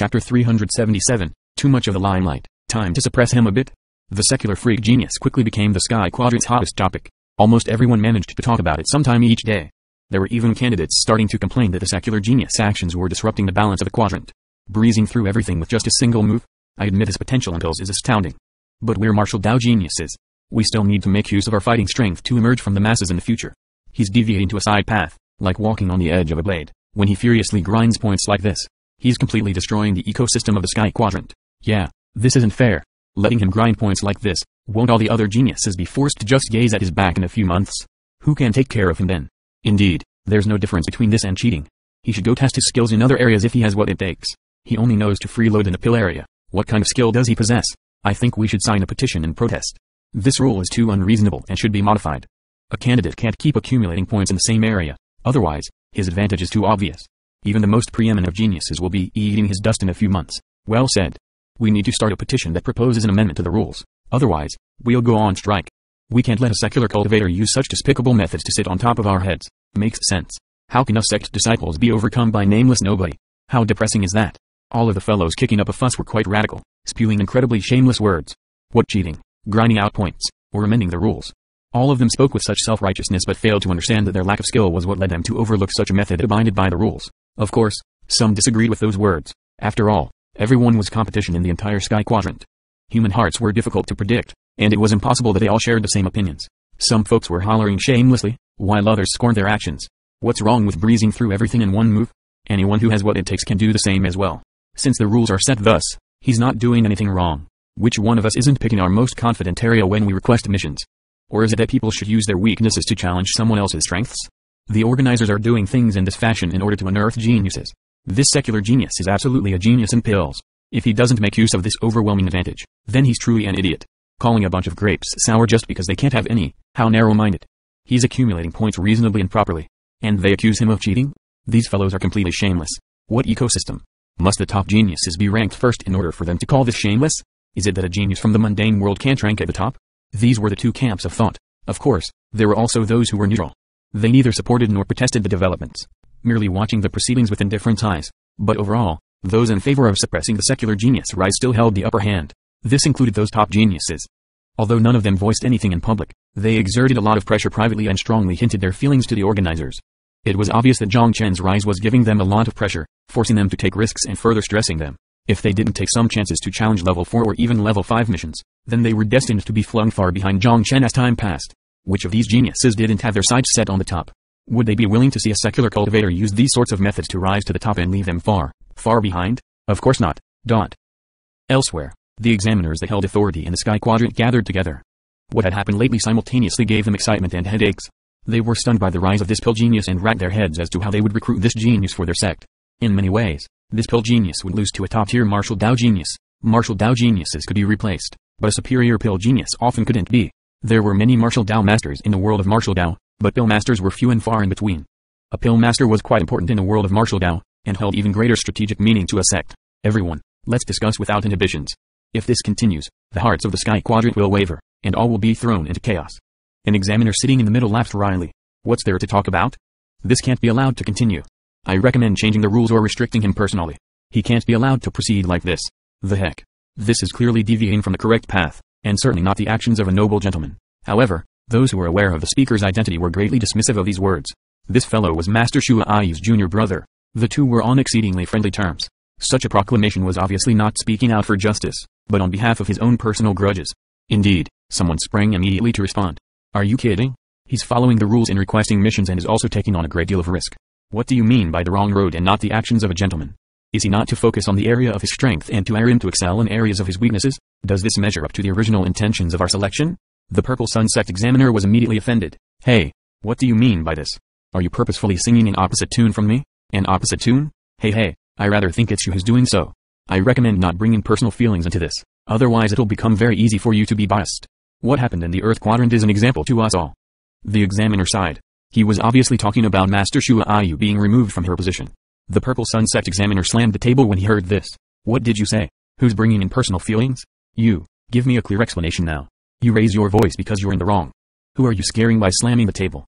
Chapter 377 Too much of the limelight. Time to suppress him a bit. The secular freak genius quickly became the Sky Quadrant's hottest topic. Almost everyone managed to talk about it sometime each day. There were even candidates starting to complain that the secular genius actions were disrupting the balance of the quadrant. Breezing through everything with just a single move? I admit his potential in pills is astounding. But we're martial Dao geniuses. We still need to make use of our fighting strength to emerge from the masses in the future. He's deviating to a side path, like walking on the edge of a blade. When he furiously grinds points like this, he's completely destroying the ecosystem of the Sky Quadrant. Yeah, this isn't fair. Letting him grind points like this, won't all the other geniuses be forced to just gaze at his back in a few months? Who can take care of him then? Indeed, there's no difference between this and cheating. He should go test his skills in other areas if he has what it takes. He only knows to freeload in a pill area. What kind of skill does he possess? I think we should sign a petition and protest. This rule is too unreasonable and should be modified. A candidate can't keep accumulating points in the same area. Otherwise, his advantage is too obvious. Even the most preeminent of geniuses will be eating his dust in a few months. Well said. We need to start a petition that proposes an amendment to the rules. Otherwise, we'll go on strike. We can't let a secular cultivator use such despicable methods to sit on top of our heads. Makes sense. How can us sect disciples be overcome by nameless nobody? How depressing is that? All of the fellows kicking up a fuss were quite radical, spewing incredibly shameless words. What cheating, grinding out points, or amending the rules. All of them spoke with such self-righteousness but failed to understand that their lack of skill was what led them to overlook such a method abided by the rules. Of course, some disagreed with those words. After all, everyone was competition in the entire sky quadrant. Human hearts were difficult to predict, and it was impossible that they all shared the same opinions. Some folks were hollering shamelessly, while others scorned their actions. What's wrong with breezing through everything in one move? Anyone who has what it takes can do the same as well. Since the rules are set thus, he's not doing anything wrong. Which one of us isn't picking our most confident area when we request missions? Or is it that people should use their weaknesses to challenge someone else's strengths? The organizers are doing things in this fashion in order to unearth geniuses. This secular genius is absolutely a genius in pills. If he doesn't make use of this overwhelming advantage, then he's truly an idiot. Calling a bunch of grapes sour just because they can't have any, how narrow-minded. He's accumulating points reasonably and properly. And they accuse him of cheating? These fellows are completely shameless. What ecosystem? Must the top geniuses be ranked first in order for them to call this shameless? Is it that a genius from the mundane world can't rank at the top? These were the two camps of thought. Of course, there were also those who were neutral. They neither supported nor protested the developments, merely watching the proceedings with indifferent eyes. But overall, those in favor of suppressing the secular genius rise still held the upper hand. This included those top geniuses. Although none of them voiced anything in public, they exerted a lot of pressure privately and strongly hinted their feelings to the organizers. It was obvious that Jiang Chen's rise was giving them a lot of pressure, forcing them to take risks and further stressing them. If they didn't take some chances to challenge level 4 or even level 5 missions, then they were destined to be flung far behind Jiang Chen as time passed. Which of these geniuses didn't have their sights set on the top? Would they be willing to see a secular cultivator use these sorts of methods to rise to the top and leave them far, far behind? Of course not. Dot. Elsewhere, the examiners that held authority in the Sky Quadrant gathered together. What had happened lately simultaneously gave them excitement and headaches. They were stunned by the rise of this pill genius and racked their heads as to how they would recruit this genius for their sect. In many ways, this pill genius would lose to a top-tier martial Dao genius. Martial Dao geniuses could be replaced, but a superior pill genius often couldn't be. There were many martial Dao masters in the world of martial Dao, but pill masters were few and far in between. A pill master was quite important in the world of martial Dao, and held even greater strategic meaning to a sect. Everyone, let's discuss without inhibitions. If this continues, the hearts of the Sky Quadrant will waver, and all will be thrown into chaos. An examiner sitting in the middle laughed wryly. What's there to talk about? This can't be allowed to continue. I recommend changing the rules or restricting him personally. He can't be allowed to proceed like this. The heck. This is clearly deviating from the correct path, and certainly not the actions of a noble gentleman. However, those who were aware of the speaker's identity were greatly dismissive of these words. This fellow was Master Shua Ayu's junior brother. The two were on exceedingly friendly terms. Such a proclamation was obviously not speaking out for justice, but on behalf of his own personal grudges. Indeed, someone sprang immediately to respond. Are you kidding? He's following the rules in requesting missions and is also taking on a great deal of risk. What do you mean by the wrong road and not the actions of a gentleman? Is he not to focus on the area of his strength and to him to excel in areas of his weaknesses? Does this measure up to the original intentions of our selection? The Purple Sun Sect examiner was immediately offended. Hey, what do you mean by this? Are you purposefully singing an opposite tune from me? An opposite tune? Hey hey, I rather think it's you who's doing so. I recommend not bringing personal feelings into this, otherwise it'll become very easy for you to be biased. What happened in the Earth Quadrant is an example to us all. The examiner sighed. He was obviously talking about Master Shua Ayu being removed from her position. The Purple Sun Sect examiner slammed the table when he heard this. What did you say? Who's bringing in personal feelings? You. Give me a clear explanation now. You raise your voice because you're in the wrong. Who are you scaring by slamming the table?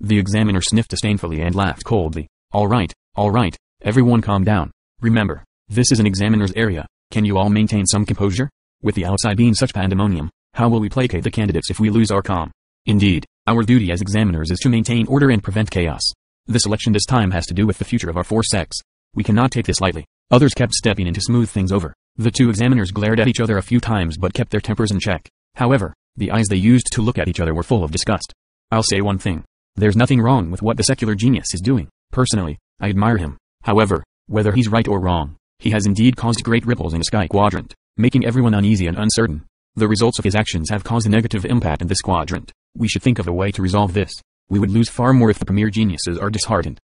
The examiner sniffed disdainfully and laughed coldly. Alright, alright, everyone calm down. Remember, This is an examiner's area. Can you all maintain some composure? With the outside being such pandemonium, how will we placate the candidates if we lose our calm? Indeed, our duty as examiners is to maintain order and prevent chaos. The selection this time has to do with the future of our four sects. We cannot take this lightly. Others kept stepping in to smooth things over. The two examiners glared at each other a few times but kept their tempers in check. However, the eyes they used to look at each other were full of disgust. I'll say one thing. There's nothing wrong with what the secular genius is doing. Personally, I admire him. However, whether he's right or wrong, he has indeed caused great ripples in the sky quadrant, making everyone uneasy and uncertain. The results of his actions have caused a negative impact in this quadrant. We should think of a way to resolve this. We would lose far more if the premier geniuses are disheartened.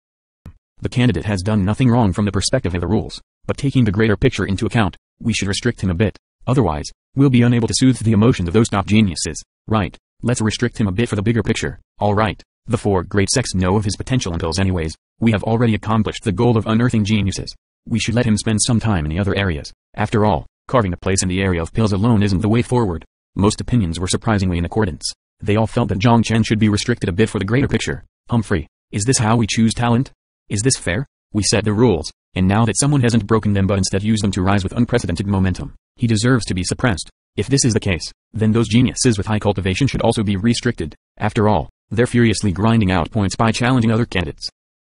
The candidate has done nothing wrong from the perspective of the rules, but taking the greater picture into account, we should restrict him a bit. Otherwise, we'll be unable to soothe the emotions of those top geniuses. Right. Let's restrict him a bit for the bigger picture. Alright. The four great sects know of his potential impulse anyways. We have already accomplished the goal of unearthing geniuses. We should let him spend some time in the other areas. After all, carving a place in the area of pills alone isn't the way forward. Most opinions were surprisingly in accordance. They all felt that Jiang Chen should be restricted a bit for the greater picture. Humphrey, is this how we choose talent? Is this fair? We set the rules, and now that someone hasn't broken them but instead used them to rise with unprecedented momentum, he deserves to be suppressed. If this is the case, then those geniuses with high cultivation should also be restricted. After all, they're furiously grinding out points by challenging other candidates.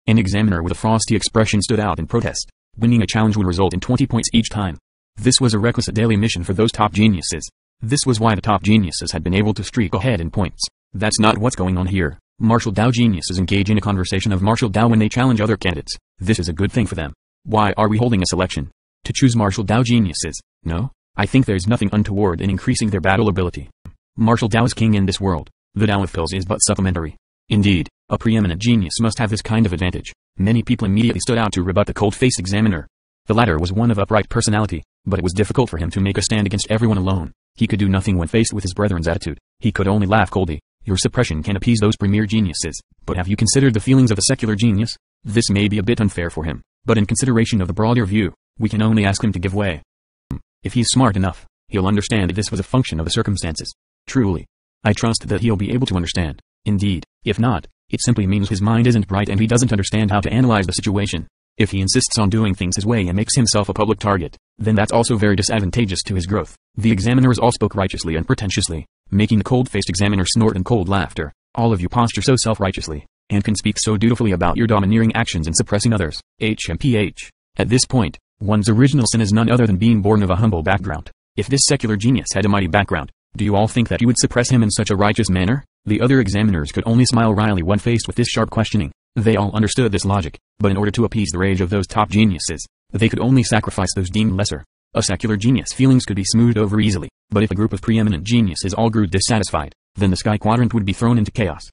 An examiner with a frosty expression stood out in protest. Winning a challenge would result in 20 points each time. This was a requisite daily mission for those top geniuses. This was why the top geniuses had been able to streak ahead in points. That's not what's going on here. Martial Dao geniuses engage in a conversation of martial Dao when they challenge other candidates. This is a good thing for them. Why are we holding a selection? To choose martial Dao geniuses? No? I think there's nothing untoward in increasing their battle ability. Martial Dao is king in this world. The Dao of pills is but supplementary. Indeed, a preeminent genius must have this kind of advantage. Many people immediately stood out to rebut the cold-faced examiner. The latter was one of upright personality, but it was difficult for him to make a stand against everyone alone. He could do nothing when faced with his brethren's attitude. He could only laugh coldly. Your suppression can appease those premier geniuses, but have you considered the feelings of a secular genius? This may be a bit unfair for him, but in consideration of the broader view, we can only ask him to give way. If he's smart enough, he'll understand that this was a function of the circumstances. Truly. I trust that he'll be able to understand. Indeed, if not, it simply means his mind isn't bright and he doesn't understand how to analyze the situation. If he insists on doing things his way and makes himself a public target, then that's also very disadvantageous to his growth. The examiners all spoke righteously and pretentiously, making the cold-faced examiner snort in cold laughter. All of you posture so self-righteously, and can speak so dutifully about your domineering actions and suppressing others. HMPH. At this point, one's original sin is none other than being born of a humble background. If this secular genius had a mighty background, do you all think that you would suppress him in such a righteous manner? The other examiners could only smile wryly when faced with this sharp questioning. They all understood this logic, but in order to appease the rage of those top geniuses, they could only sacrifice those deemed lesser. A secular genius feelings could be smoothed over easily, but if a group of preeminent geniuses all grew dissatisfied, then the sky quadrant would be thrown into chaos.